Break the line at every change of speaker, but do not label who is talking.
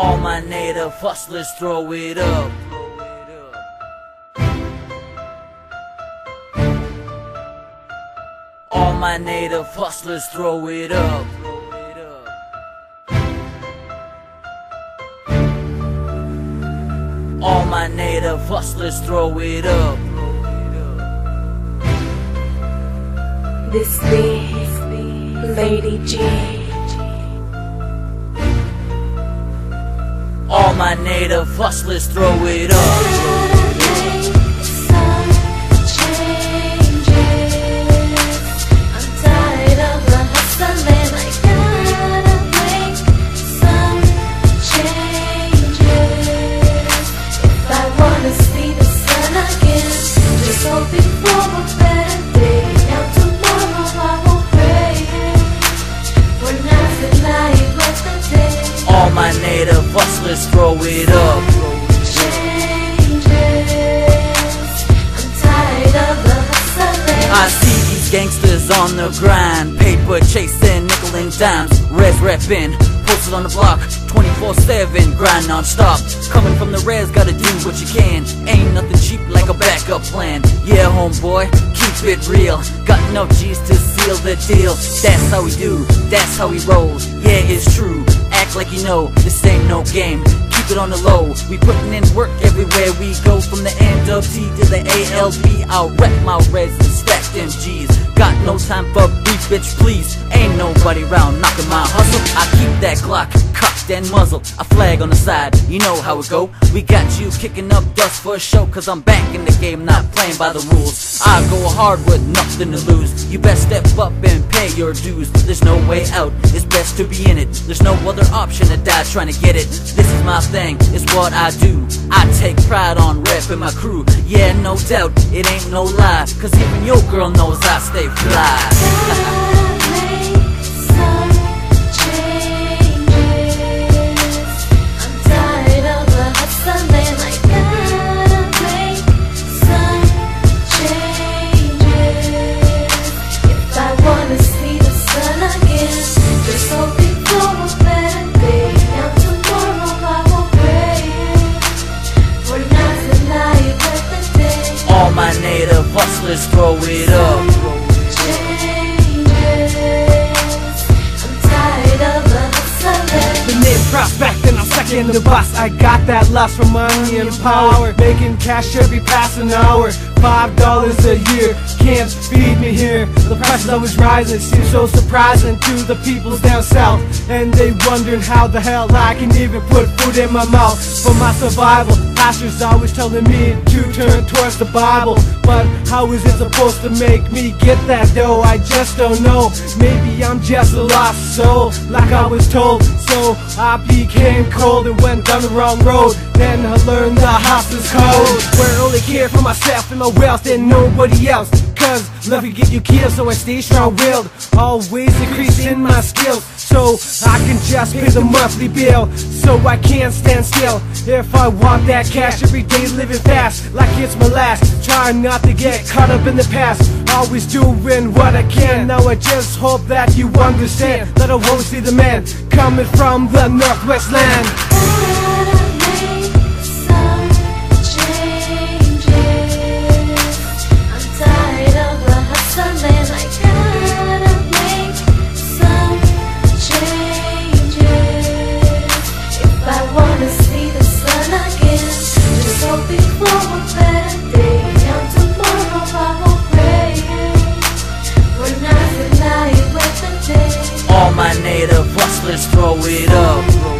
All my native hustlers throw it up. All my native hustlers throw it up. All my native hustlers throw it up.
This is Ladi G.
my native hustlers throw it up. It up. I see these gangsters on the grind, paper chasing, nickel and dimes, res reppin', posted on the block, 24-7, grind non-stop. Coming from the res, gotta do what you can. Ain't nothing cheap like a backup plan. Yeah, homeboy, keep it real. Got enough G's to seal the deal. That's how we do, that's how we roll. Yeah, it's true. Act like you know, this ain't no game. Keep it on the low. We putting in work everywhere we go. From the end of T to the ALB, I'll rep my res and stack them G's. Got no time for beef, bitch, please. Ain't nobody round knocking my hustle. I keep that Glock cocked and muzzle. I flag on the side, you know how it go. We got you kicking up dust for a show, cause I'm back in the game, not playing by the rules. I go hard with nothing to lose. You best step up and pay your dues. There's no way out, it's best to be in it. There's no other option to die trying to get it. This is my thing, it's what I do. I take pride on repping my crew. Yeah, no doubt, it ain't no lie. Cause even your girl knows I stay fly. All my native hustlers throw it up.
The name Prospek and I'm second the bus. I got that lust for money and power. Making cash every passing hour. Five dollars a year can't feed me here. The price is always rising. Seems so surprising to the peoples down south. And they wondering how the hell I can even put food in my mouth. For my survival, pastors always telling me to turn towards the Bible. But how is it supposed to make me get that dough? I just don't know. Maybe I'm just a lost soul, like I was told. So I became cold and went down the wrong road. Then I learned the hostess code. Where I only care for myself and my wealth and nobody else. Cause love can get you killed, so I stay strong willed. Always increasing my skills. So I can just pay the monthly bill. So I can't stand still. If I want that cash every day, living fast, like it's my last. Trying not to get caught up in the past. Always doing what I can. Now I just hope that you understand that I won't see the man coming from the Northwest land.
Hustlers throw it up.